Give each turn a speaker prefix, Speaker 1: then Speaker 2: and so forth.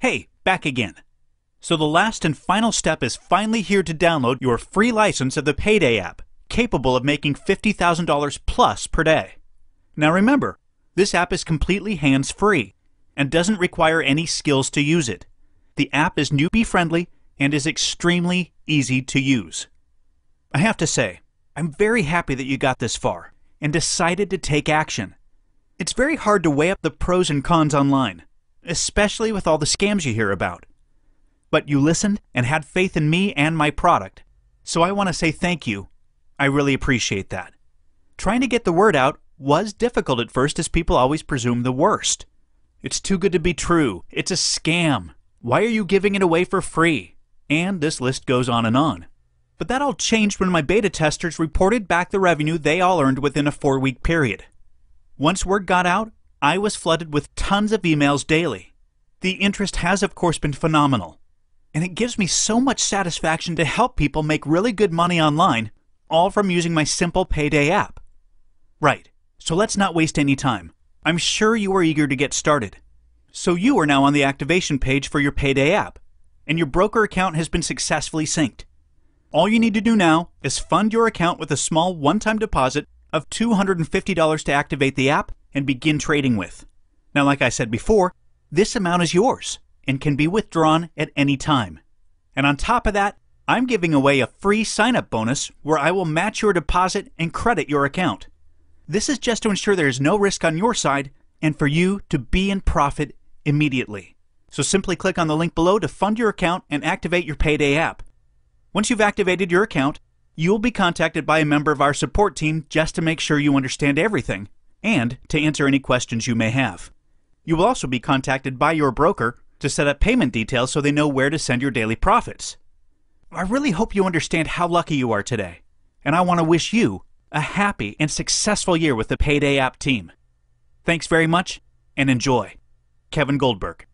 Speaker 1: Hey, back again. So the last and final step is finally here to download your free license of the Payday app, capable of making $50,000 plus per day. Now remember, this app is completely hands-free and doesn't require any skills to use it. The app is newbie friendly and is extremely easy to use. I have to say, I'm very happy that you got this far and decided to take action. It's very hard to weigh up the pros and cons online, especially with all the scams you hear about. But you listened and had faith in me and my product, so I want to say thank you. I really appreciate that. Trying to get the word out was difficult at first as people always presume the worst. It's too good to be true. It's a scam. Why are you giving it away for free? And this list goes on and on. But that all changed when my beta testers reported back the revenue they all earned within a four week period. Once word got out, I was flooded with tons of emails daily. The interest has, of course, been phenomenal. And it gives me so much satisfaction to help people make really good money online, all from using my simple Payday app. Right, so let's not waste any time. I'm sure you are eager to get started. So you are now on the activation page for your Payday app, and your broker account has been successfully synced. All you need to do now is fund your account with a small one time deposit of $250 to activate the app and begin trading with. Now, like I said before, this amount is yours and can be withdrawn at any time. And on top of that, I'm giving away a free sign up bonus where I will match your deposit and credit your account. This is just to ensure there is no risk on your side and for you to be in profit immediately. So simply click on the link below to fund your account and activate your Payday app. Once you've activated your account, you will be contacted by a member of our support team just to make sure you understand everything and to answer any questions you may have. You will also be contacted by your broker to set up payment details so they know where to send your daily profits. I really hope you understand how lucky you are today, and I want to wish you a happy and successful year with the Payday app team. Thanks very much and enjoy. Kevin Goldberg.